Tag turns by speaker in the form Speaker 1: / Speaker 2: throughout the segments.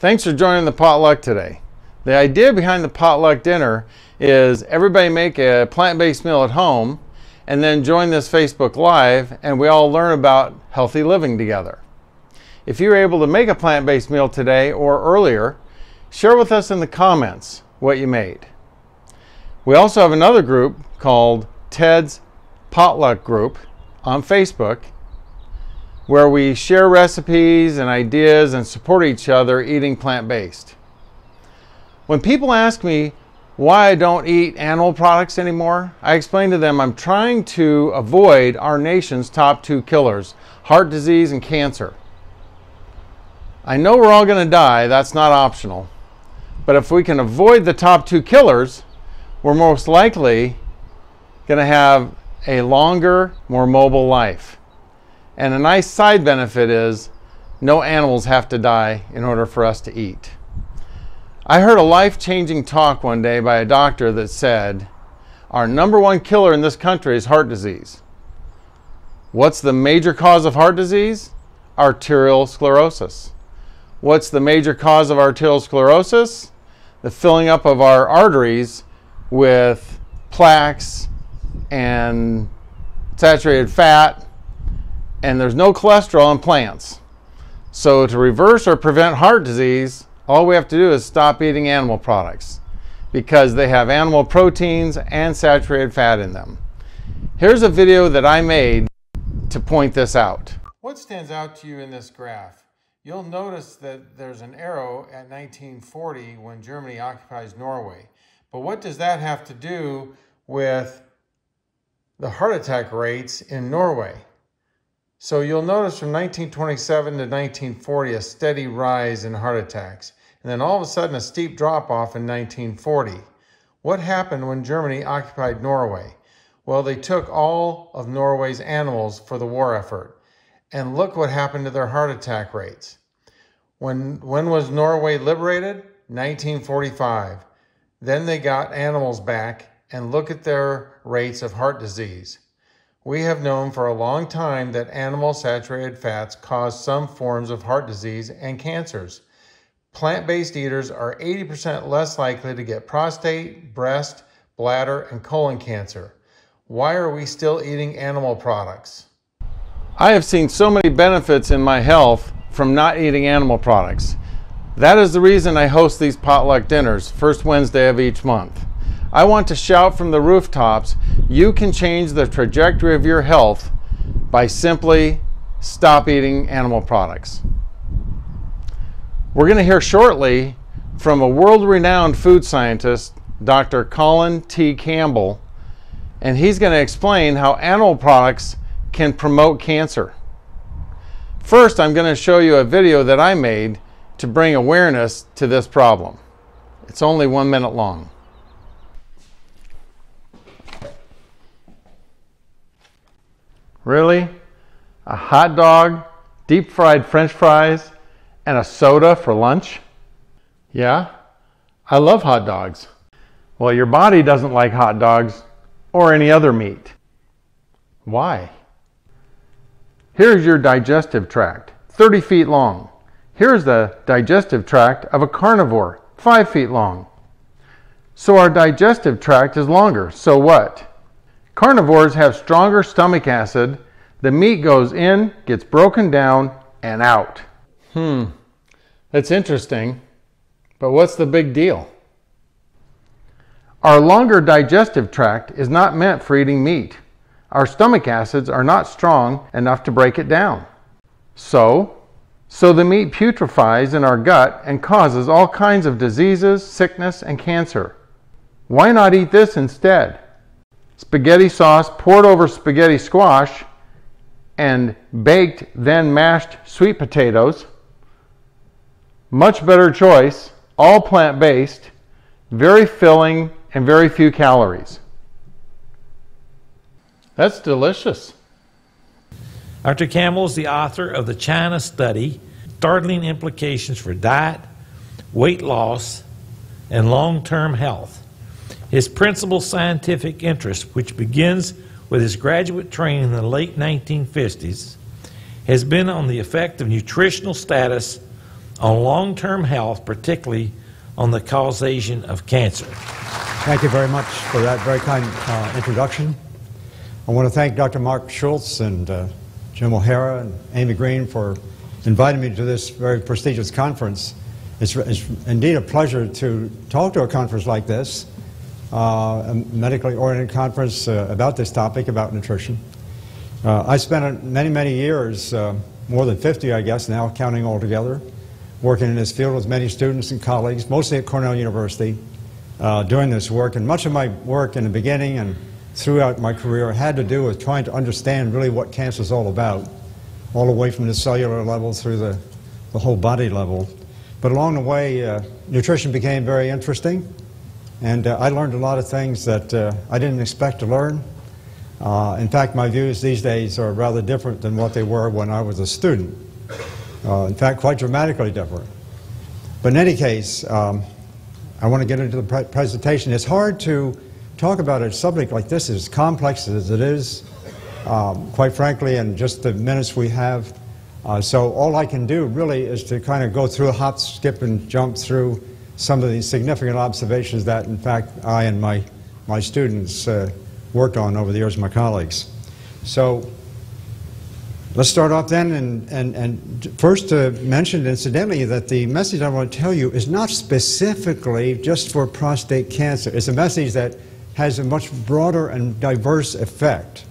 Speaker 1: Thanks for joining the potluck today. The idea behind the potluck dinner is everybody make a plant-based meal at home and then join this Facebook Live and we all learn about healthy living together. If you're able to make a plant-based meal today or earlier, share with us in the comments what you made. We also have another group called Ted's Potluck Group on Facebook where we share recipes and ideas and support each other eating plant-based. When people ask me why I don't eat animal products anymore, I explain to them I'm trying to avoid our nation's top two killers, heart disease and cancer. I know we're all going to die, that's not optional. But if we can avoid the top two killers, we're most likely going to have a longer, more mobile life. And a nice side benefit is no animals have to die in order for us to eat. I heard a life-changing talk one day by a doctor that said, our number one killer in this country is heart disease. What's the major cause of heart disease? Arterial sclerosis. What's the major cause of arterial sclerosis? The filling up of our arteries with plaques and saturated fat and there's no cholesterol in plants. So to reverse or prevent heart disease, all we have to do is stop eating animal products because they have animal proteins and saturated fat in them. Here's a video that I made to point this out. What stands out to you in this graph? You'll notice that there's an arrow at 1940 when Germany occupies Norway. But what does that have to do with the heart attack rates in Norway? So you'll notice from 1927 to 1940 a steady rise in heart attacks, and then all of a sudden a steep drop off in 1940. What happened when Germany occupied Norway? Well, they took all of Norway's animals for the war effort, and look what happened to their heart attack rates. When, when was Norway liberated? 1945. Then they got animals back, and look at their rates of heart disease. We have known for a long time that animal saturated fats cause some forms of heart disease and cancers. Plant-based eaters are 80% less likely to get prostate, breast, bladder, and colon cancer. Why are we still eating animal products? I have seen so many benefits in my health from not eating animal products. That is the reason I host these potluck dinners, first Wednesday of each month. I want to shout from the rooftops, you can change the trajectory of your health by simply stop eating animal products. We're going to hear shortly from a world-renowned food scientist, Dr. Colin T. Campbell, and he's going to explain how animal products can promote cancer. First, I'm going to show you a video that I made to bring awareness to this problem. It's only one minute long. Really? A hot dog, deep fried french fries, and a soda for lunch? Yeah, I love hot dogs. Well, your body doesn't like hot dogs or any other meat. Why? Here's your digestive tract, 30 feet long. Here's the digestive tract of a carnivore, 5 feet long. So our digestive tract is longer. So what? Carnivores have stronger stomach acid. The meat goes in, gets broken down, and out. Hmm, that's interesting. But what's the big deal? Our longer digestive tract is not meant for eating meat. Our stomach acids are not strong enough to break it down. So, so the meat putrefies in our gut and causes all kinds of diseases, sickness, and cancer. Why not eat this instead? Spaghetti sauce poured over spaghetti squash, and baked, then mashed sweet potatoes. Much better choice, all plant-based, very filling, and very few calories. That's delicious.
Speaker 2: Dr. Campbell is the author of the China Study, Startling Implications for Diet, Weight Loss, and Long-Term Health. His principal scientific interest, which begins with his graduate training in the late 1950s, has been on the effect of nutritional status on long-term health, particularly on the causation of cancer.
Speaker 3: Thank you very much for that very kind uh, introduction. I want to thank Dr. Mark Schultz and uh, Jim O'Hara and Amy Green for inviting me to this very prestigious conference. It's, it's indeed a pleasure to talk to a conference like this, a medically oriented conference uh, about this topic, about nutrition. Uh, I spent many, many years, uh, more than 50 I guess now, counting all together, working in this field with many students and colleagues, mostly at Cornell University, uh, doing this work. And much of my work in the beginning and throughout my career had to do with trying to understand really what cancer is all about, all the way from the cellular level through the, the whole body level. But along the way, uh, nutrition became very interesting, and uh, I learned a lot of things that uh, I didn't expect to learn. Uh, in fact, my views these days are rather different than what they were when I was a student. Uh, in fact, quite dramatically different. But in any case, um, I want to get into the pre presentation. It's hard to talk about a subject like this, as complex as it is, um, quite frankly, in just the minutes we have. Uh, so all I can do really is to kind of go through, a hop, skip, and jump through some of these significant observations that, in fact, I and my, my students uh, worked on over the years, my colleagues. So let's start off then, and, and, and first to mention, incidentally, that the message I want to tell you is not specifically just for prostate cancer. It's a message that has a much broader and diverse effect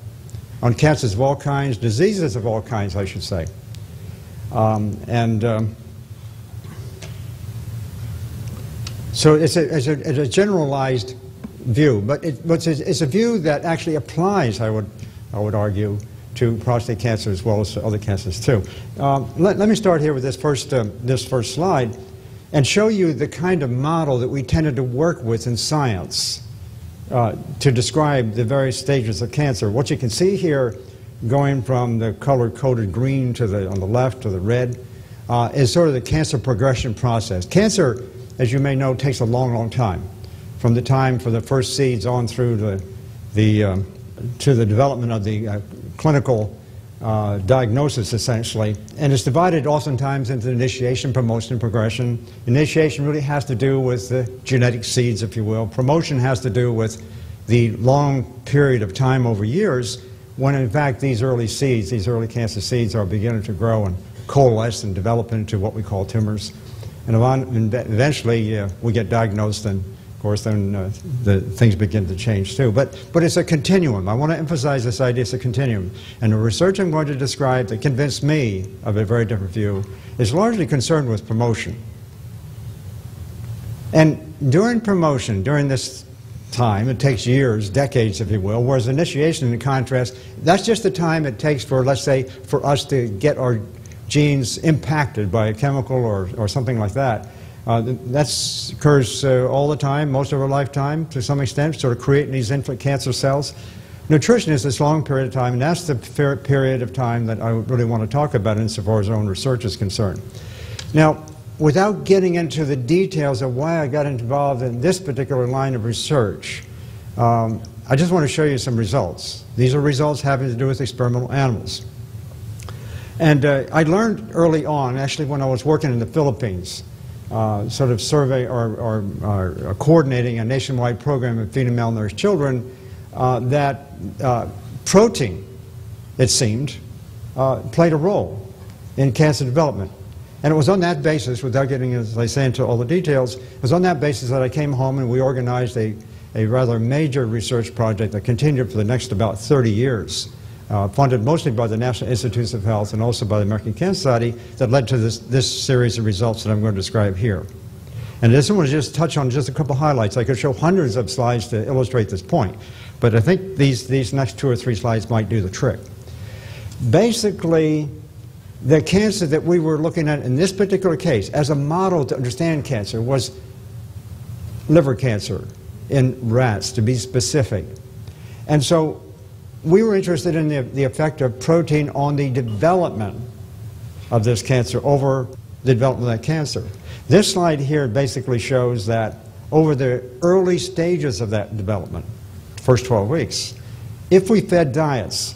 Speaker 3: on cancers of all kinds, diseases of all kinds, I should say. Um, and um, so it's a, it's, a, it's a, generalized view, but, it, but it's, it's, a view that actually applies, I would, I would argue, to prostate cancer as well as other cancers too. Um, let, let, me start here with this first, uh, this first slide and show you the kind of model that we tended to work with in science uh, to describe the various stages of cancer. What you can see here going from the color-coded green to the, on the left to the red, uh, is sort of the cancer progression process. Cancer, as you may know, takes a long, long time. From the time for the first seeds on through the, the, um, to the development of the uh, clinical uh, diagnosis, essentially. And it's divided oftentimes into initiation, promotion, and progression. Initiation really has to do with the genetic seeds, if you will. Promotion has to do with the long period of time over years when in fact these early seeds, these early cancer seeds are beginning to grow and coalesce and develop into what we call tumors. And eventually uh, we get diagnosed and of course then uh, the things begin to change too. But, but it's a continuum. I want to emphasize this idea, it's a continuum. And the research I'm going to describe that convinced me of a very different view is largely concerned with promotion. And during promotion, during this time. It takes years, decades, if you will, whereas initiation, in contrast, that's just the time it takes for, let's say, for us to get our genes impacted by a chemical or, or something like that. Uh, that occurs uh, all the time, most of our lifetime, to some extent, sort of creating these infant cancer cells. Nutrition is this long period of time, and that's the period of time that I really want to talk about insofar as our own research is concerned. Now, without getting into the details of why I got involved in this particular line of research, um, I just want to show you some results. These are results having to do with experimental animals. And uh, I learned early on, actually when I was working in the Philippines, uh, sort of survey or, or, or, coordinating a nationwide program of feeding malnourished children, uh, that uh, protein, it seemed, uh, played a role in cancer development. And it was on that basis, without getting, as I say, into all the details, it was on that basis that I came home and we organized a, a rather major research project that continued for the next about 30 years, uh, funded mostly by the National Institutes of Health and also by the American Cancer Society, that led to this, this series of results that I'm going to describe here. And I just want to just touch on just a couple highlights. I could show hundreds of slides to illustrate this point, but I think these, these next two or three slides might do the trick. Basically, the cancer that we were looking at in this particular case as a model to understand cancer was liver cancer in rats, to be specific. And so we were interested in the, the effect of protein on the development of this cancer over the development of that cancer. This slide here basically shows that over the early stages of that development, first 12 weeks, if we fed diets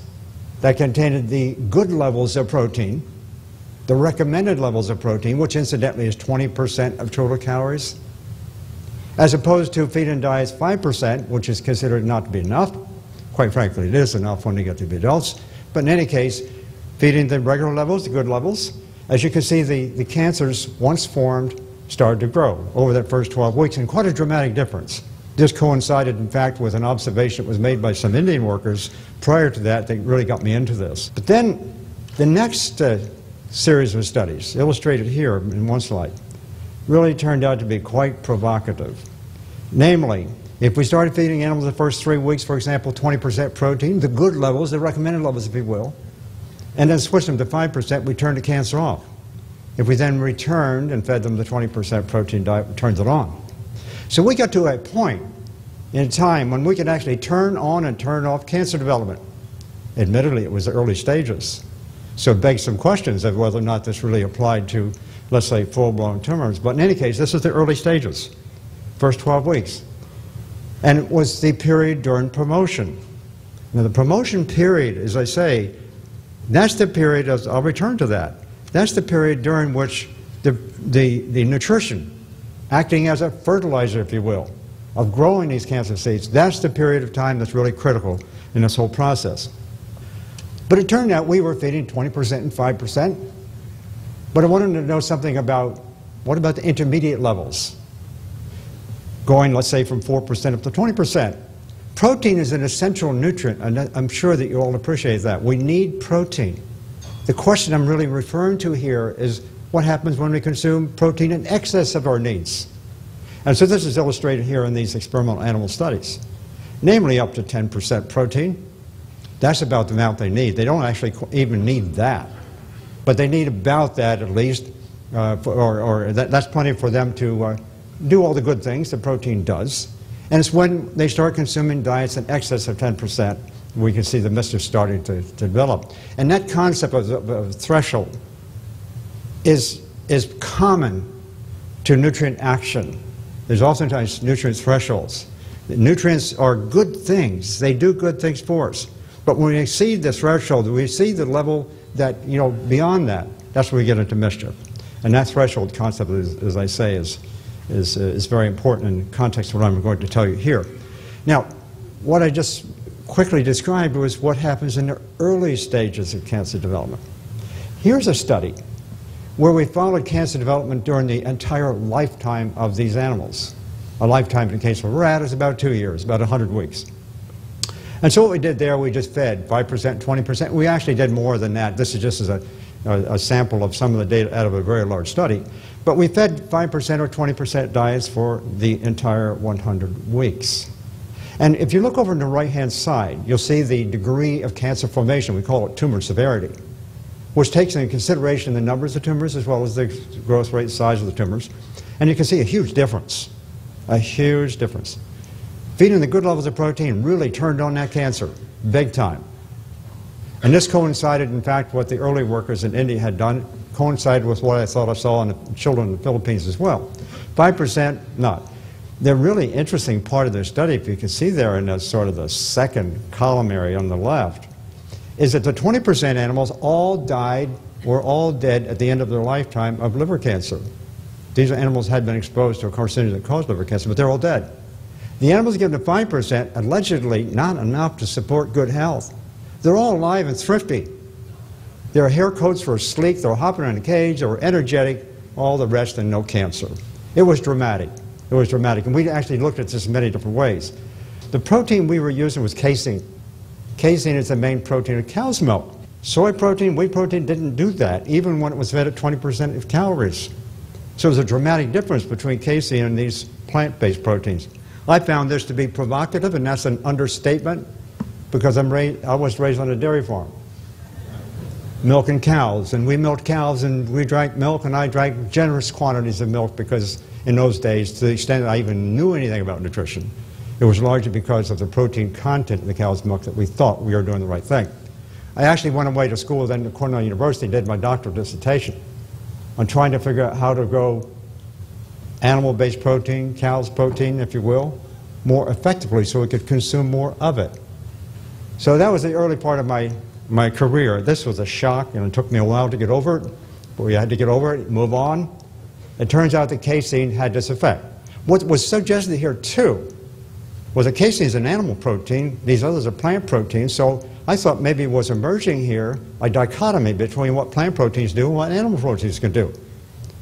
Speaker 3: that contained the good levels of protein, the recommended levels of protein, which incidentally is 20% of total calories, as opposed to feeding diets 5%, which is considered not to be enough. Quite frankly, it is enough when they get to be adults. But in any case, feeding the regular levels, the good levels, as you can see, the, the cancers, once formed, started to grow over that first 12 weeks, and quite a dramatic difference. This coincided, in fact, with an observation that was made by some Indian workers prior to that that really got me into this. But then the next uh, series of studies, illustrated here in one slide, really turned out to be quite provocative. Namely, if we started feeding animals the first three weeks, for example, 20% protein, the good levels, the recommended levels, if you will, and then switched them to 5%, we turned the cancer off. If we then returned and fed them the 20% protein diet, we turned it on. So we got to a point in time when we could actually turn on and turn off cancer development. Admittedly, it was the early stages. So it begs some questions of whether or not this really applied to, let's say, full-blown tumors. But in any case, this is the early stages, first 12 weeks. And it was the period during promotion. Now, the promotion period, as I say, that's the period, of, I'll return to that. That's the period during which the, the, the nutrition acting as a fertilizer, if you will, of growing these cancer seeds. That's the period of time that's really critical in this whole process. But it turned out we were feeding 20% and 5%. But I wanted to know something about what about the intermediate levels? Going, let's say, from 4% up to 20%. Protein is an essential nutrient, and I'm sure that you all appreciate that. We need protein. The question I'm really referring to here is what happens when we consume protein in excess of our needs. And so this is illustrated here in these experimental animal studies. Namely, up to 10% protein. That's about the amount they need. They don't actually even need that. But they need about that at least, uh, for, or, or that, that's plenty for them to uh, do all the good things that protein does. And it's when they start consuming diets in excess of 10%, we can see the mischief starting to, to develop. And that concept of, of threshold is, is common to nutrient action. There's oftentimes nutrient thresholds. nutrients are good things. They do good things for us. But when we exceed the threshold, we see the level that, you know, beyond that, that's where we get into mischief. And that threshold concept, is, as I say, is, is, uh, is very important in context of what I'm going to tell you here. Now, what I just quickly described was what happens in the early stages of cancer development. Here's a study where we followed cancer development during the entire lifetime of these animals. A lifetime in the case of a rat is about two years, about 100 weeks. And so what we did there, we just fed 5%, 20%. We actually did more than that. This is just as a, a, a sample of some of the data out of a very large study. But we fed 5% or 20% diets for the entire 100 weeks. And if you look over on the right-hand side, you'll see the degree of cancer formation. We call it tumor severity which takes into consideration the numbers of tumors as well as the growth rate size of the tumors. And you can see a huge difference, a huge difference. Feeding the good levels of protein really turned on that cancer, big time. And this coincided, in fact, what the early workers in India had done, coincided with what I thought I saw in the children in the Philippines as well. 5% not. The really interesting part of their study, if you can see there in the, sort of the second column area on the left, is that the 20% animals all died, were all dead at the end of their lifetime of liver cancer. These animals had been exposed to a carcinogen that caused liver cancer, but they're all dead. The animals given to 5%, allegedly not enough to support good health. They're all alive and thrifty. Their hair coats were sleek, they were hopping in a cage, they were energetic, all the rest and no cancer. It was dramatic. It was dramatic. And we actually looked at this in many different ways. The protein we were using was casein. Casein is the main protein of cow's milk. Soy protein, wheat protein didn't do that, even when it was fed at 20% of calories. So there's a dramatic difference between casein and these plant-based proteins. I found this to be provocative, and that's an understatement, because I'm raised, I was raised on a dairy farm. Milking cows, and we milked cows, and we drank milk, and I drank generous quantities of milk because in those days, to the extent that I even knew anything about nutrition, it was largely because of the protein content in the cow's milk that we thought we were doing the right thing. I actually went away to school then at Cornell University, did my doctoral dissertation on trying to figure out how to grow animal-based protein, cow's protein, if you will, more effectively so we could consume more of it. So that was the early part of my, my career. This was a shock, and it took me a while to get over it. but we had to get over it, move on. It turns out the casein had this effect. What was suggested here, too, was that casein is an animal protein, these others are plant proteins, so I thought maybe it was emerging here a dichotomy between what plant proteins do and what animal proteins can do.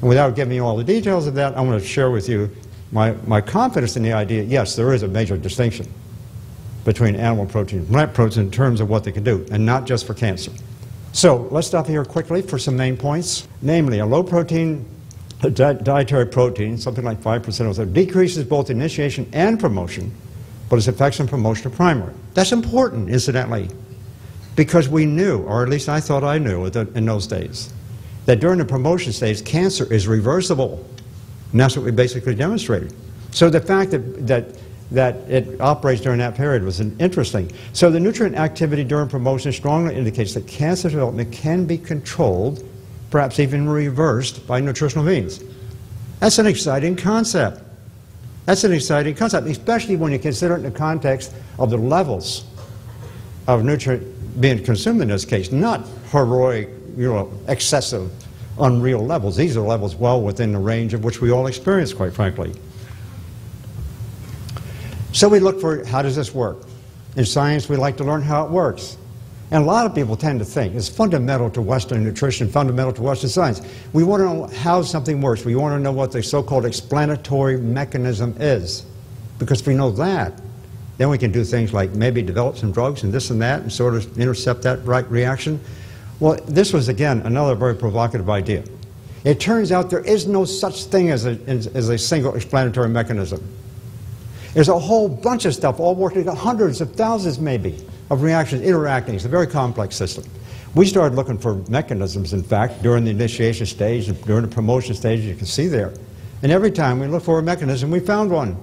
Speaker 3: And without giving you all the details of that, I want to share with you my, my confidence in the idea, yes, there is a major distinction between animal protein and plant protein in terms of what they can do, and not just for cancer. So let's stop here quickly for some main points. Namely, a low protein a di dietary protein, something like 5% or so, decreases both initiation and promotion, but its effects on promotion are primary. That's important, incidentally, because we knew, or at least I thought I knew in those days, that during the promotion stage, cancer is reversible. And that's what we basically demonstrated. So the fact that, that, that it operates during that period was interesting. So the nutrient activity during promotion strongly indicates that cancer development can be controlled, perhaps even reversed by nutritional means. That's an exciting concept. That's an exciting concept, especially when you consider it in the context of the levels of nutrient being consumed in this case, not heroic, you know, excessive unreal levels. These are levels well within the range of which we all experience, quite frankly. So we look for how does this work? In science, we like to learn how it works. And a lot of people tend to think it's fundamental to Western nutrition, fundamental to Western science. We want to know how something works. We want to know what the so-called explanatory mechanism is. Because if we know that, then we can do things like maybe develop some drugs and this and that and sort of intercept that right reaction. Well, this was, again, another very provocative idea. It turns out there is no such thing as a, as a single explanatory mechanism. There's a whole bunch of stuff all working, hundreds of thousands maybe, of reactions interacting. It's a very complex system. We started looking for mechanisms, in fact, during the initiation stage and during the promotion stage, you can see there. And every time we looked for a mechanism, we found one.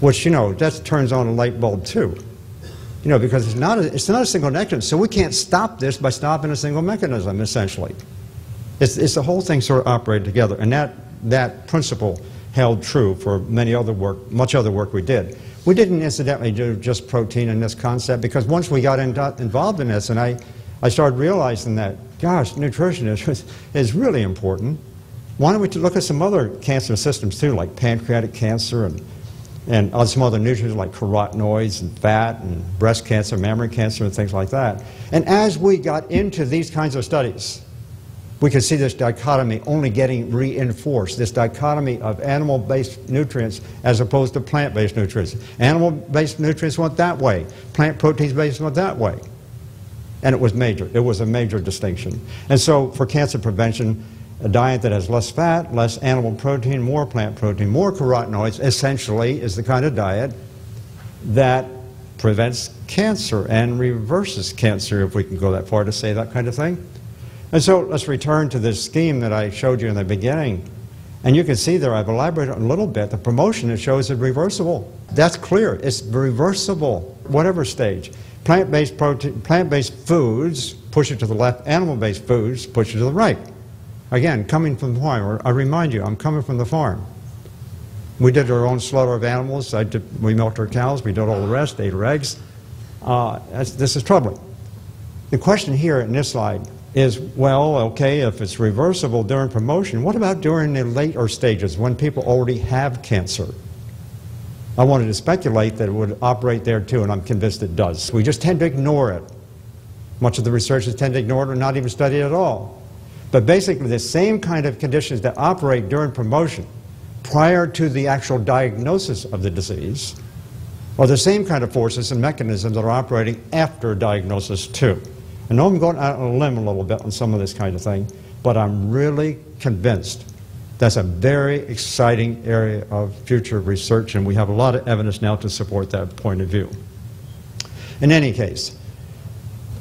Speaker 3: Which, you know, that turns on a light bulb too. You know, because it's not, a, it's not a single mechanism. So we can't stop this by stopping a single mechanism, essentially. It's, it's the whole thing sort of operated together. And that, that principle held true for many other work, much other work we did. We didn't incidentally do just protein in this concept because once we got in, uh, involved in this and I, I started realizing that, gosh, nutrition is, is really important. Why don't we look at some other cancer systems too, like pancreatic cancer and and uh, some other nutrients like carotenoids and fat and breast cancer, mammary cancer, and things like that. And as we got into these kinds of studies, we can see this dichotomy only getting reinforced, this dichotomy of animal-based nutrients as opposed to plant-based nutrients. Animal-based nutrients went that way. Plant proteins-based went that way. And it was major. It was a major distinction. And so for cancer prevention, a diet that has less fat, less animal protein, more plant protein, more carotenoids, essentially is the kind of diet that prevents cancer and reverses cancer, if we can go that far to say that kind of thing. And so let's return to this scheme that I showed you in the beginning. And you can see there, I've elaborated a little bit, the promotion it shows is reversible. That's clear, it's reversible, whatever stage. Plant-based plant-based foods push it to the left, animal-based foods push it to the right. Again, coming from the farm. I remind you, I'm coming from the farm. We did our own slaughter of animals. Did, we milked our cows. We did all the rest, ate our eggs. Uh, this is troubling. The question here in this slide is, well, okay, if it's reversible during promotion, what about during the later stages when people already have cancer? I wanted to speculate that it would operate there too, and I'm convinced it does. We just tend to ignore it. Much of the researchers tend to ignore it or not even study it at all. But basically, the same kind of conditions that operate during promotion prior to the actual diagnosis of the disease are the same kind of forces and mechanisms that are operating after diagnosis, too. I know I'm going out on a limb a little bit on some of this kind of thing, but I'm really convinced that's a very exciting area of future research, and we have a lot of evidence now to support that point of view. In any case,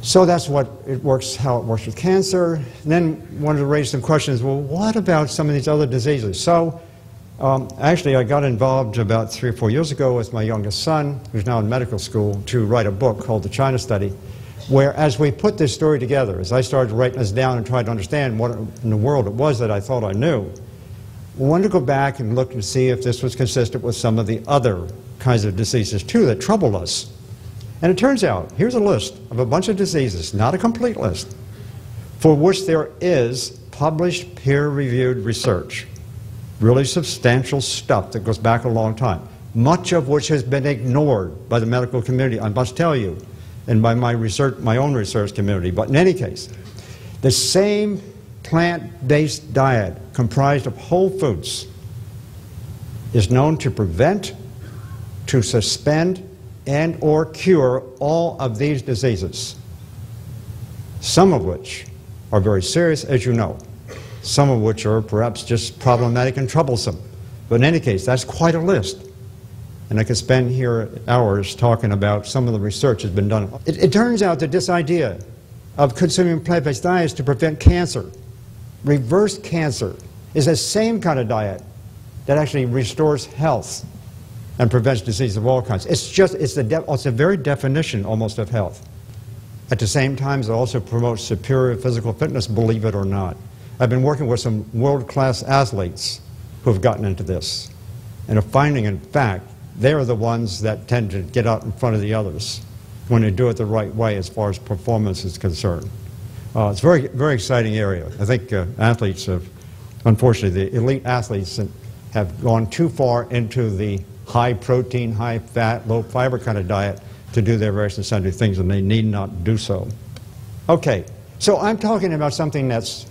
Speaker 3: so that's what it works, how it works with cancer. And then wanted to raise some questions. Well, what about some of these other diseases? So um, actually, I got involved about three or four years ago with my youngest son, who's now in medical school, to write a book called The China Study, where as we put this story together, as I started writing this down and tried to understand what in the world it was that I thought I knew, we wanted to go back and look and see if this was consistent with some of the other kinds of diseases too that troubled us. And it turns out, here's a list of a bunch of diseases, not a complete list, for which there is published peer-reviewed research. Really substantial stuff that goes back a long time, much of which has been ignored by the medical community, I must tell you, and by my, research, my own research community. But in any case, the same plant-based diet comprised of whole foods is known to prevent, to suspend, and or cure all of these diseases, some of which are very serious, as you know, some of which are perhaps just problematic and troublesome. But in any case, that's quite a list. And I could spend here hours talking about some of the research that's been done. It, it turns out that this idea of consuming plant-based diets to prevent cancer, reverse cancer, is the same kind of diet that actually restores health and prevents disease of all kinds. It's just, it's the, it's the very definition almost of health. At the same time, it also promotes superior physical fitness, believe it or not. I've been working with some world-class athletes who have gotten into this and are finding, in fact, they're the ones that tend to get out in front of the others when they do it the right way as far as performance is concerned. Uh, it's a very, very exciting area. I think uh, athletes have, unfortunately, the elite athletes have gone too far into the high protein, high fat, low fiber kind of diet to do their various and things, and they need not do so. Okay, so I'm talking about something that's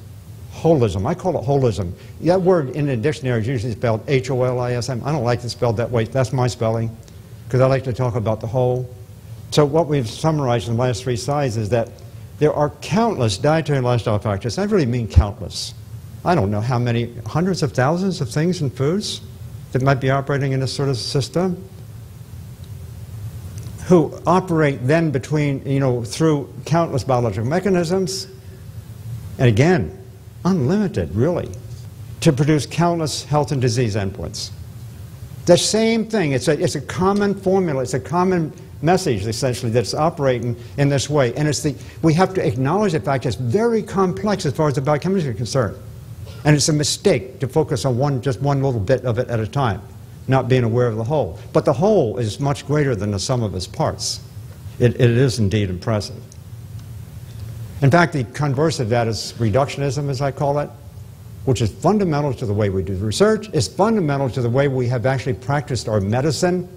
Speaker 3: holism. I call it holism. That word in the dictionary is usually spelled H-O-L-I-S-M. I don't like it spelled that way. That's my spelling, because I like to talk about the whole. So what we've summarized in the last three slides is that there are countless dietary and lifestyle factors. I really mean countless. I don't know how many, hundreds of thousands of things and foods that might be operating in this sort of system who operate then between, you know, through countless biological mechanisms, and again, unlimited, really, to produce countless health and disease endpoints. The same thing, it's a, it's a common formula, it's a common message, essentially, that's operating in this way. And it's the, we have to acknowledge the fact it's very complex as far as the biochemistry is concerned. And it's a mistake to focus on one, just one little bit of it at a time not being aware of the whole. But the whole is much greater than the sum of its parts. It, it is indeed impressive. In fact, the converse of that is reductionism, as I call it, which is fundamental to the way we do research, is fundamental to the way we have actually practiced our medicine.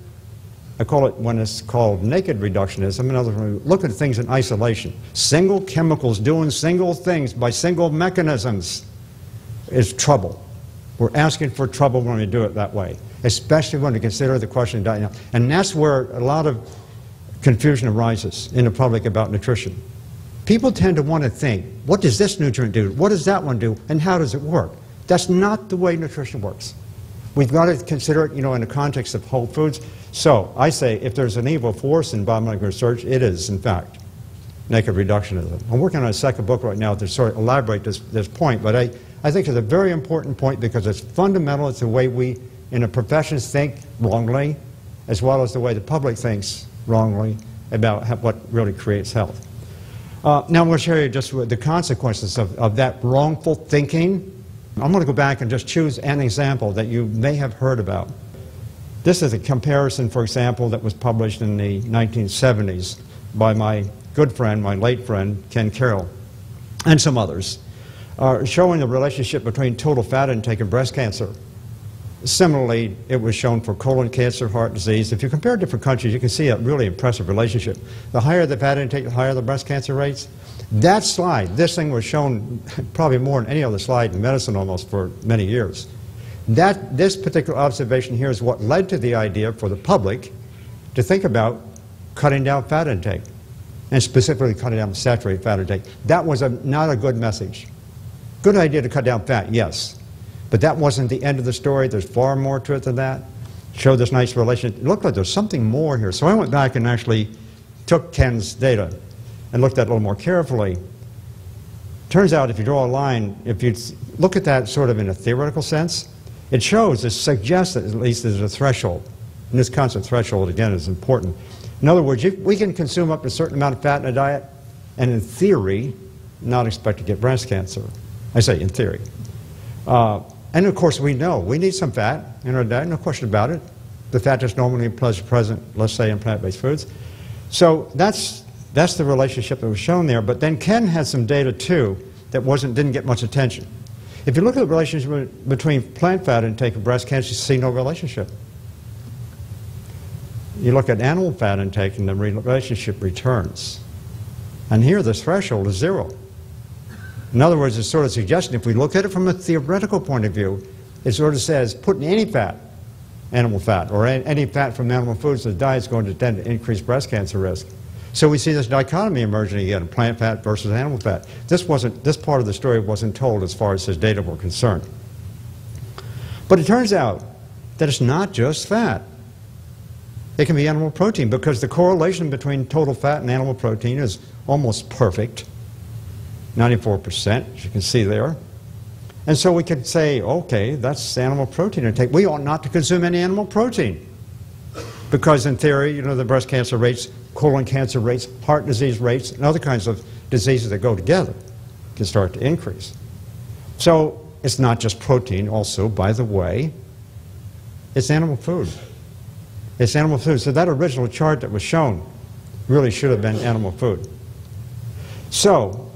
Speaker 3: I call it when it's called naked reductionism. In other words, look at things in isolation. Single chemicals doing single things by single mechanisms is trouble. We're asking for trouble when we do it that way especially when we consider the question of diet. And that's where a lot of confusion arises in the public about nutrition. People tend to want to think, what does this nutrient do? What does that one do? And how does it work? That's not the way nutrition works. We've got to consider it, you know, in the context of whole foods. So I say, if there's an evil force in biomedical research, it is, in fact, naked reductionism. I'm working on a second book right now to sort of elaborate this, this point, but I, I think it's a very important point because it's fundamental. It's the way we in the professions think wrongly, as well as the way the public thinks wrongly about what really creates health. Uh, now I'm going to show you just the consequences of, of that wrongful thinking. I'm going to go back and just choose an example that you may have heard about. This is a comparison, for example, that was published in the 1970s by my good friend, my late friend, Ken Carroll, and some others, uh, showing the relationship between total fat intake and breast cancer. Similarly, it was shown for colon cancer, heart disease. If you compare different countries, you can see a really impressive relationship. The higher the fat intake, the higher the breast cancer rates. That slide, this thing was shown probably more than any other slide in medicine almost for many years. That, this particular observation here is what led to the idea for the public to think about cutting down fat intake, and specifically cutting down saturated fat intake. That was a, not a good message. Good idea to cut down fat, yes. But that wasn't the end of the story. There's far more to it than that. Showed this nice relation. It looked like there's something more here. So I went back and actually took Ken's data and looked at it a little more carefully. Turns out if you draw a line, if you look at that sort of in a theoretical sense, it shows, it suggests that at least there's a threshold. And this concept threshold, again, is important. In other words, we can consume up to a certain amount of fat in a diet and in theory not expect to get breast cancer. I say in theory. Uh, and of course, we know we need some fat in our diet, no question about it. The fat is normally present, let's say, in plant-based foods. So that's, that's the relationship that was shown there. But then Ken had some data, too, that wasn't, didn't get much attention. If you look at the relationship between plant fat intake and breast cancer, you see no relationship. You look at animal fat intake and the relationship returns. And here the threshold is zero. In other words, it's sort of suggesting if we look at it from a theoretical point of view, it sort of says putting any fat, animal fat, or any fat from animal foods in the diet is going to tend to increase breast cancer risk. So we see this dichotomy emerging again, plant fat versus animal fat. This, wasn't, this part of the story wasn't told as far as this data were concerned. But it turns out that it's not just fat. It can be animal protein because the correlation between total fat and animal protein is almost perfect, 94%, as you can see there. And so we could say, okay, that's animal protein intake. We ought not to consume any animal protein. Because in theory, you know, the breast cancer rates, colon cancer rates, heart disease rates, and other kinds of diseases that go together can start to increase. So it's not just protein also, by the way, it's animal food. It's animal food. So that original chart that was shown really should have been animal food. So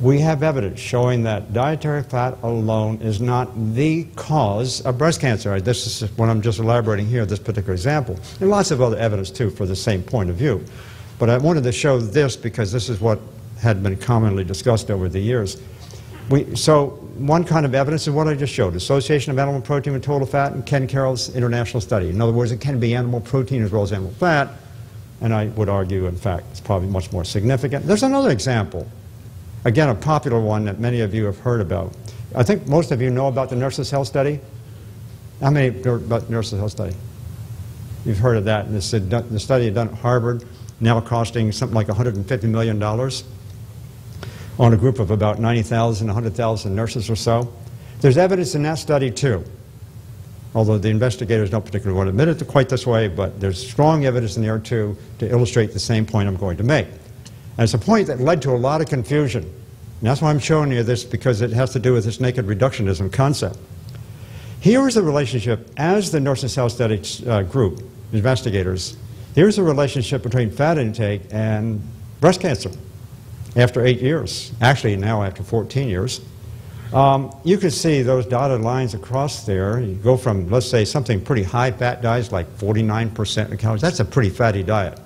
Speaker 3: we have evidence showing that dietary fat alone is not the cause of breast cancer. This is what I'm just elaborating here, this particular example. And lots of other evidence, too, for the same point of view. But I wanted to show this because this is what had been commonly discussed over the years. We, so one kind of evidence is what I just showed, association of animal protein with total fat in Ken Carroll's international study. In other words, it can be animal protein as well as animal fat, and I would argue, in fact, it's probably much more significant. There's another example Again, a popular one that many of you have heard about. I think most of you know about the Nurses' Health Study. How many about Nurses' Health Study? You've heard of that. And This, the study done at Harvard, now costing something like $150 million on a group of about 90,000, 100,000 nurses or so. There's evidence in that study, too. Although the investigators don't particularly want to admit it quite this way, but there's strong evidence in there, too, to illustrate the same point I'm going to make. And it's a point that led to a lot of confusion. And that's why I'm showing you this, because it has to do with this naked reductionism concept. Here is the relationship, as the Nurses' Health Study uh, group, investigators, here's the relationship between fat intake and breast cancer after eight years, actually now after 14 years. Um, you can see those dotted lines across there. You go from, let's say, something pretty high fat diets like 49% of calories. That's a pretty fatty diet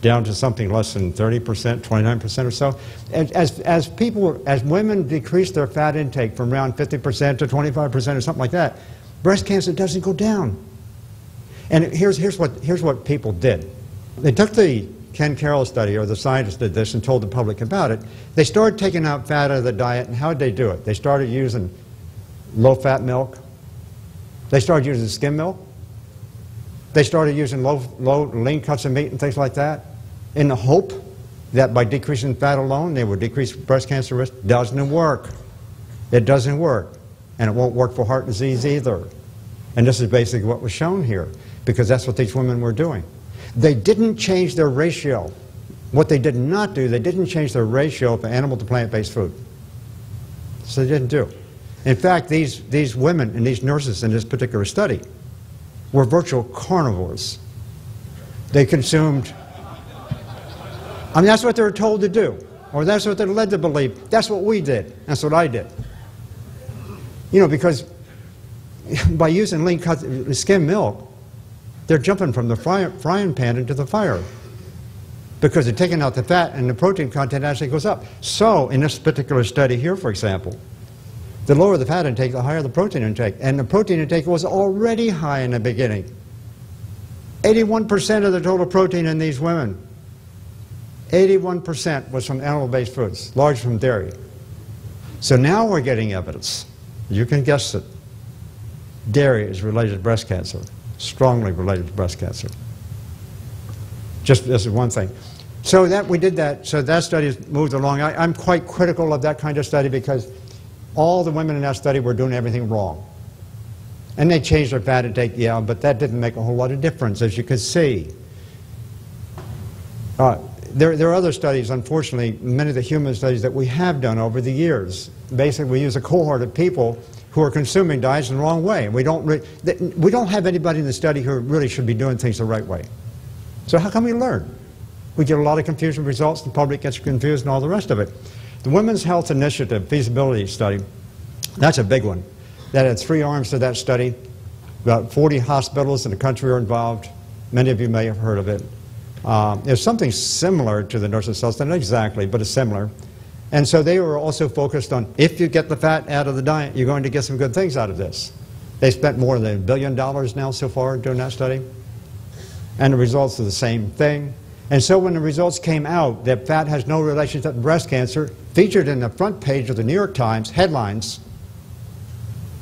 Speaker 3: down to something less than 30%, 29% or so. As, as people, as women decrease their fat intake from around 50% to 25% or something like that, breast cancer doesn't go down. And here's, here's, what, here's what people did. They took the Ken Carroll study, or the scientists did this and told the public about it. They started taking out fat out of the diet, and how did they do it? They started using low-fat milk. They started using skim milk. They started using low, low lean cuts of meat and things like that in the hope that by decreasing fat alone they would decrease breast cancer risk. Doesn't work. It doesn't work. And it won't work for heart disease either. And this is basically what was shown here because that's what these women were doing. They didn't change their ratio. What they did not do, they didn't change their ratio of animal to plant-based food. So they didn't do. In fact, these, these women and these nurses in this particular study were virtual carnivores. They consumed, I mean, that's what they were told to do, or that's what they're led to believe. That's what we did. That's what I did. You know, because by using lean cut skim milk, they're jumping from the fry, frying pan into the fire because they're taking out the fat and the protein content actually goes up. So, in this particular study here, for example, the lower the fat intake, the higher the protein intake. And the protein intake was already high in the beginning. 81% of the total protein in these women, 81% was from animal-based foods, large from dairy. So now we're getting evidence. You can guess it. Dairy is related to breast cancer, strongly related to breast cancer. Just this is one thing. So that we did that. So that study has moved along. I, I'm quite critical of that kind of study because all the women in that study were doing everything wrong. And they changed their fat intake, yeah, but that didn't make a whole lot of difference, as you can see. Uh, there, there, are other studies, unfortunately, many of the human studies that we have done over the years. Basically, we use a cohort of people who are consuming diets in the wrong way. We don't, we don't have anybody in the study who really should be doing things the right way. So how can we learn? We get a lot of confusion results, the public gets confused and all the rest of it. The Women's Health Initiative feasibility study, that's a big one. That had three arms to that study. About 40 hospitals in the country are involved. Many of you may have heard of it. Um, it's something similar to the nurse's health, not exactly, but it's similar. And so they were also focused on if you get the fat out of the diet, you're going to get some good things out of this. They spent more than a billion dollars now so far doing that study. And the results are the same thing. And so when the results came out that fat has no relationship to breast cancer, featured in the front page of the New York Times headlines,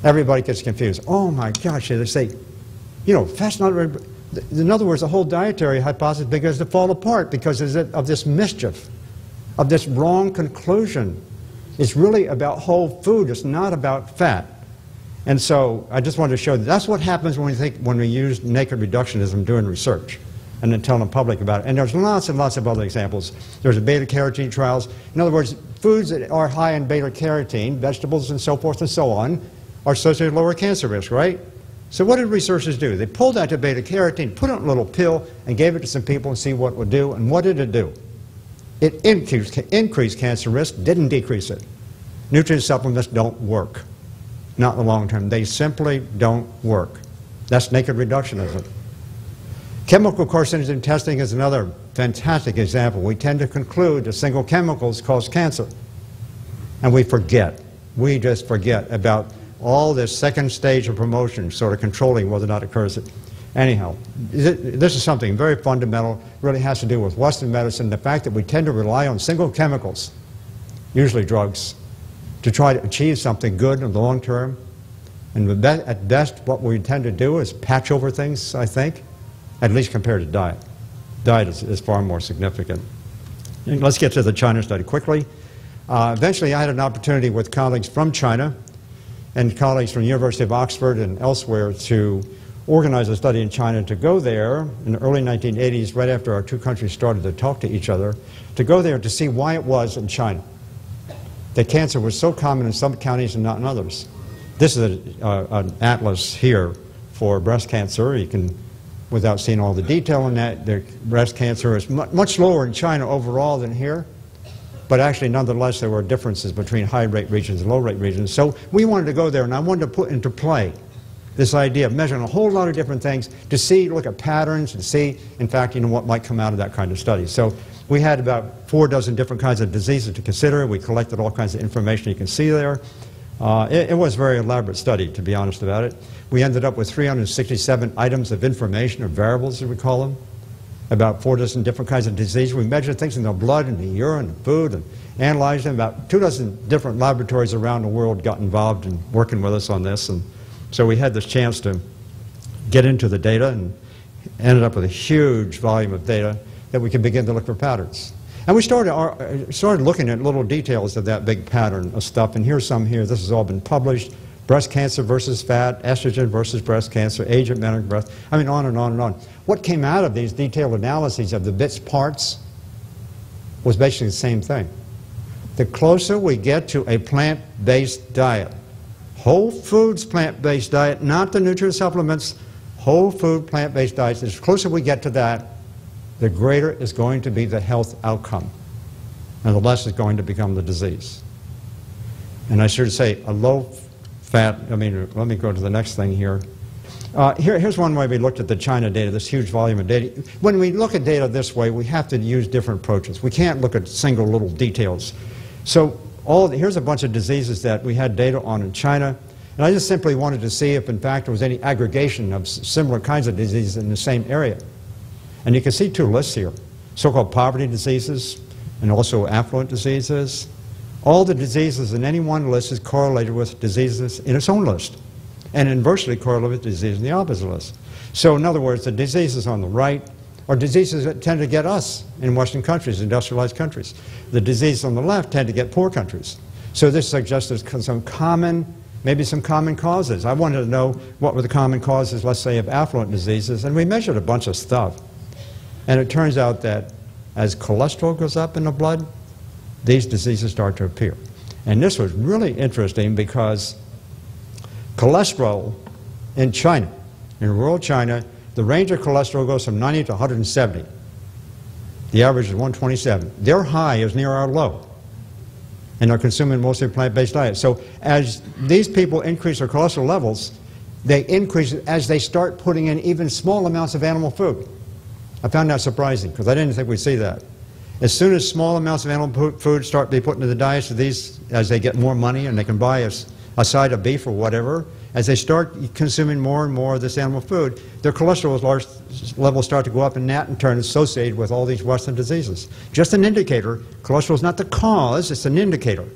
Speaker 3: everybody gets confused. Oh my gosh, they say, you know, fat's not, in other words, the whole dietary hypothesis begins to fall apart because of this mischief of this wrong conclusion. It's really about whole food. It's not about fat. And so I just wanted to show that that's what happens when we think when we use naked reductionism doing research and then telling the public about it. And there's lots and lots of other examples. There's the beta carotene trials. In other words, foods that are high in beta carotene, vegetables and so forth and so on, are associated with lower cancer risk, right? So what did researchers do? They pulled out the beta carotene, put it in a little pill, and gave it to some people and see what would do. And what did it do? It increased, increased cancer risk, didn't decrease it. Nutrient supplements don't work, not in the long term. They simply don't work. That's naked reductionism. Chemical carcinogen testing is another fantastic example. We tend to conclude that single chemicals cause cancer. And we forget. We just forget about all this second stage of promotion, sort of controlling whether or not it occurs. Anyhow, this is something very fundamental, really has to do with Western medicine, the fact that we tend to rely on single chemicals, usually drugs, to try to achieve something good in the long term. And at best, what we tend to do is patch over things, I think, at least compared to diet. Diet is, is far more significant. Let's get to the China study quickly. Uh, eventually, I had an opportunity with colleagues from China and colleagues from the University of Oxford and elsewhere to organize a study in China to go there in the early 1980s, right after our two countries started to talk to each other, to go there to see why it was in China that cancer was so common in some counties and not in others. This is a, uh, an atlas here for breast cancer. You can, without seeing all the detail in that, the breast cancer is mu much lower in China overall than here. But actually, nonetheless, there were differences between high-rate regions and low-rate regions. So we wanted to go there, and I wanted to put into play this idea of measuring a whole lot of different things to see, look at patterns and see, in fact, you know, what might come out of that kind of study. So we had about four dozen different kinds of diseases to consider. We collected all kinds of information you can see there. Uh, it, it, was a very elaborate study, to be honest about it. We ended up with 367 items of information, or variables, as we call them, about four dozen different kinds of diseases. We measured things in the blood and the urine and food and analyzed them. About two dozen different laboratories around the world got involved in working with us on this. And so we had this chance to get into the data and ended up with a huge volume of data that we could begin to look for patterns. And we started, our, uh, started looking at little details of that big pattern of stuff, and here's some here. This has all been published. Breast cancer versus fat, estrogen versus breast cancer, age of men breast, I mean on and on and on. What came out of these detailed analyses of the bits parts was basically the same thing. The closer we get to a plant-based diet, Whole foods plant-based diet, not the nutrient supplements, whole food plant-based diets. the closer we get to that, the greater is going to be the health outcome, and the less is going to become the disease. And I should say, a low fat, I mean, let me go to the next thing here. Uh, here, here's one way we looked at the China data, this huge volume of data. When we look at data this way, we have to use different approaches. We can't look at single little details. So all the, here's a bunch of diseases that we had data on in China. And I just simply wanted to see if, in fact, there was any aggregation of similar kinds of diseases in the same area. And you can see two lists here, so-called poverty diseases and also affluent diseases. All the diseases in any one list is correlated with diseases in its own list and inversely correlated with diseases in the opposite list. So in other words, the diseases on the right are diseases that tend to get us in Western countries, industrialized countries. The diseases on the left tend to get poor countries. So this suggests there's some common, maybe some common causes. I wanted to know what were the common causes, let's say, of affluent diseases, and we measured a bunch of stuff. And it turns out that as cholesterol goes up in the blood, these diseases start to appear. And this was really interesting because cholesterol in China, in rural China, the range of cholesterol goes from 90 to 170. The average is 127. Their high is near our low. and they're consuming mostly plant-based diets. So as these people increase their cholesterol levels, they increase as they start putting in even small amounts of animal food. I found that surprising because I didn't think we'd see that. As soon as small amounts of animal food start to be put into the diets of these, as they get more money and they can buy a, a side of beef or whatever, as they start consuming more and more of this animal food, their cholesterol levels start to go up, and that in turn is associated with all these Western diseases. Just an indicator. Cholesterol is not the cause, it's an indicator.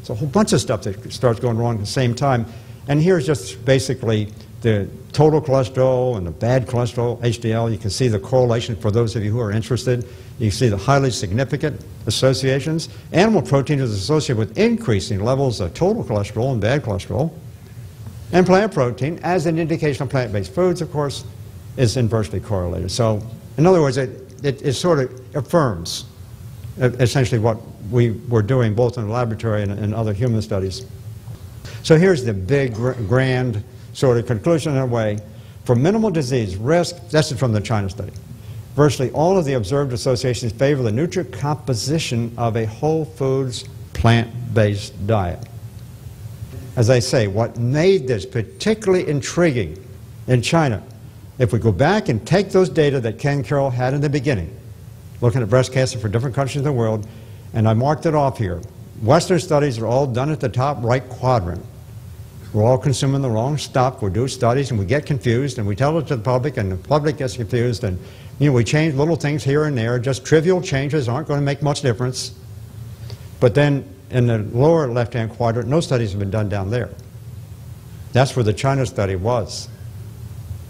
Speaker 3: It's a whole bunch of stuff that starts going wrong at the same time. And here's just basically the total cholesterol and the bad cholesterol, HDL. You can see the correlation for those of you who are interested. You see the highly significant associations. Animal protein is associated with increasing levels of total cholesterol and bad cholesterol. And plant protein, as an indication of plant-based foods, of course, is inversely correlated. So, in other words, it, it, it sort of affirms essentially what we were doing both in the laboratory and in other human studies. So here's the big, grand sort of conclusion in a way. For minimal disease risk, this is from the China study, virtually all of the observed associations favor the nutrient composition of a whole foods plant-based diet as I say, what made this particularly intriguing in China, if we go back and take those data that Ken Carroll had in the beginning, looking at breast cancer for different countries in the world, and I marked it off here. Western studies are all done at the top right quadrant. We're all consuming the wrong stuff. We do studies and we get confused and we tell it to the public and the public gets confused and you know, we change little things here and there. Just trivial changes aren't going to make much difference. But then in the lower left-hand quadrant, no studies have been done down there. That's where the China study was.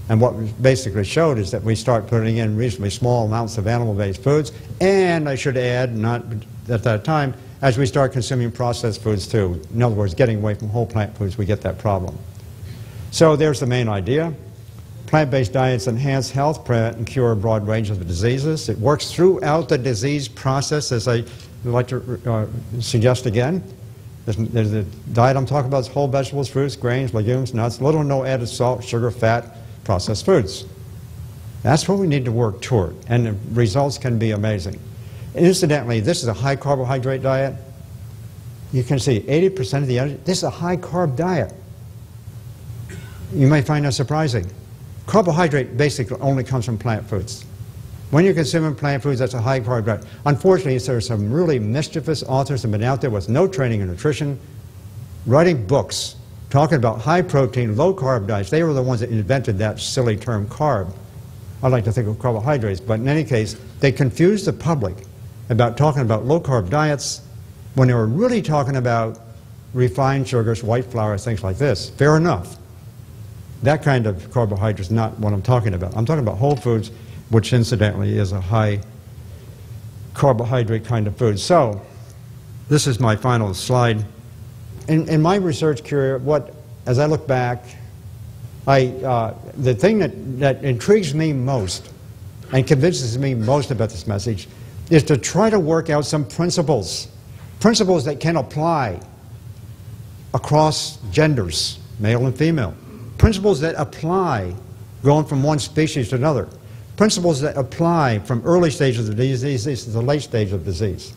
Speaker 3: And what basically showed is that we start putting in reasonably small amounts of animal-based foods, and I should add, not at that time, as we start consuming processed foods too. In other words, getting away from whole plant foods, we get that problem. So there's the main idea. Plant-based diets enhance health, prevent, and cure a broad range of diseases. It works throughout the disease process, as I like to uh, suggest again, there's, there's the diet I'm talking about is whole vegetables, fruits, grains, legumes, nuts, little or no added salt, sugar, fat, processed foods. That's what we need to work toward, and the results can be amazing. Incidentally, this is a high carbohydrate diet. You can see 80% of the energy, this is a high carb diet. You may find that surprising. Carbohydrate basically only comes from plant foods. When you're consuming plant foods, that's a high carb diet. Unfortunately, there are some really mischievous authors that have been out there with no training in nutrition, writing books talking about high protein, low carb diets. They were the ones that invented that silly term carb. I like to think of carbohydrates, but in any case, they confuse the public about talking about low carb diets when they were really talking about refined sugars, white flour, things like this. Fair enough. That kind of carbohydrate is not what I'm talking about. I'm talking about whole foods which incidentally is a high carbohydrate kind of food. So, this is my final slide. In, in my research career, what, as I look back, I, uh, the thing that, that intrigues me most and convinces me most about this message is to try to work out some principles, principles that can apply across genders, male and female, principles that apply going from one species to another principles that apply from early stages of disease to the late stage of disease.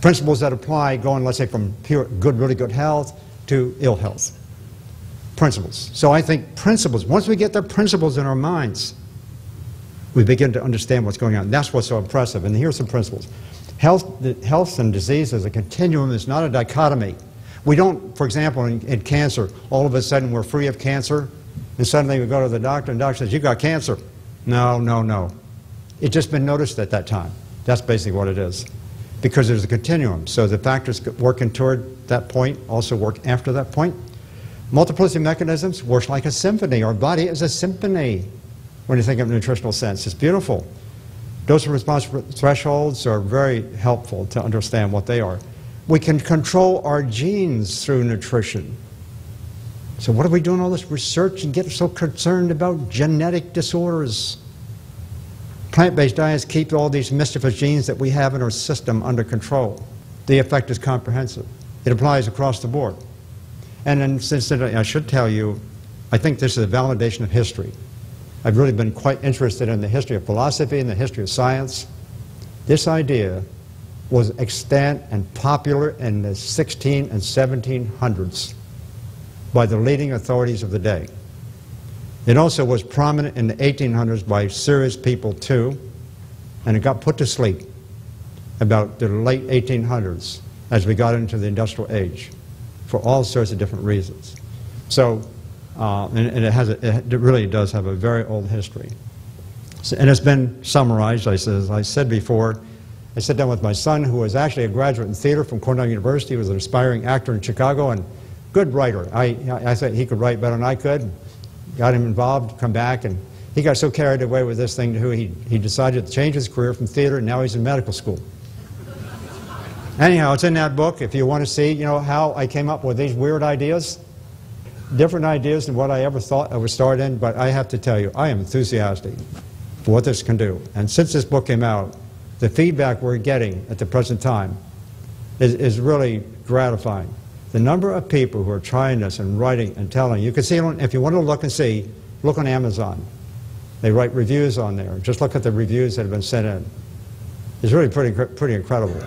Speaker 3: Principles that apply going, let's say, from pure good, really good health to ill health. Principles. So I think principles, once we get the principles in our minds, we begin to understand what's going on. That's what's so impressive. And here are some principles. Health, health and disease is a continuum, it's not a dichotomy. We don't, for example, in, in cancer, all of a sudden we're free of cancer, and suddenly we go to the doctor, and the doctor says, you got cancer. No, no, no. It's just been noticed at that time. That's basically what it is. Because there's a continuum. So the factors working toward that point also work after that point. Multiplicity mechanisms works like a symphony. Our body is a symphony when you think of nutritional sense. It's beautiful. Dose response thresholds are very helpful to understand what they are. We can control our genes through nutrition. So what are we doing all this research and get so concerned about genetic disorders? Plant-based diets keep all these mischievous genes that we have in our system under control. The effect is comprehensive. It applies across the board. And then, since I should tell you, I think this is a validation of history. I've really been quite interested in the history of philosophy and the history of science. This idea was extant and popular in the 16 and 1700s by the leading authorities of the day. It also was prominent in the 1800s by serious people too, and it got put to sleep about the late 1800s as we got into the industrial age for all sorts of different reasons. So, uh, and, and, it, has a, it really does have a very old history. So, and it's been summarized, I, I said before, I sat down with my son, who was actually a graduate in theater from Cornell University, was an aspiring actor in Chicago, and good writer. I, I said he could write better than I could. Got him involved, come back, and he got so carried away with this thing who he, he decided to change his career from theater, and now he's in medical school. Anyhow, it's in that book if you want to see, you know, how I came up with these weird ideas. Different ideas than what I ever thought I would start in, but I have to tell you, I am enthusiastic for what this can do. And since this book came out, the feedback we're getting at the present time is, is really gratifying. The number of people who are trying this and writing and telling, you can see, if you want to look and see, look on Amazon. They write reviews on there. Just look at the reviews that have been sent in. It's really pretty, pretty incredible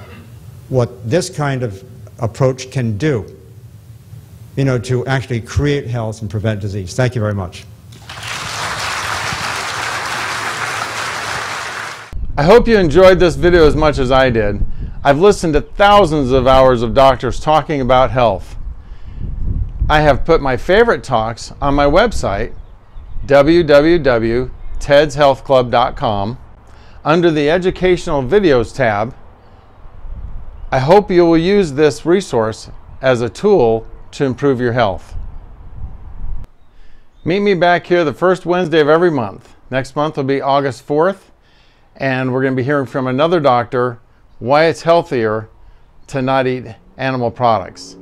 Speaker 3: what this kind of approach can do, you know, to actually create health and prevent disease. Thank you very much.
Speaker 1: I hope you enjoyed this video as much as I did. I've listened to thousands of hours of doctors talking about health. I have put my favorite talks on my website, www.tedshealthclub.com, under the Educational Videos tab. I hope you will use this resource as a tool to improve your health. Meet me back here the first Wednesday of every month. Next month will be August 4th and we're going to be hearing from another doctor why it's healthier to not eat animal products.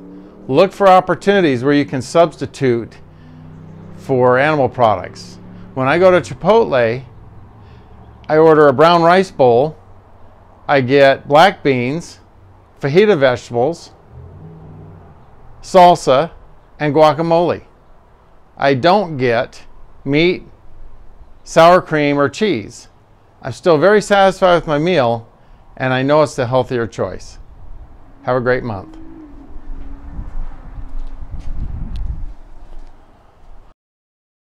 Speaker 1: Look for opportunities where you can substitute for animal products. When I go to Chipotle, I order a brown rice bowl, I get black beans, fajita vegetables, salsa, and guacamole. I don't get meat, sour cream, or cheese. I'm still very satisfied with my meal, and I know it's the healthier choice. Have a great month.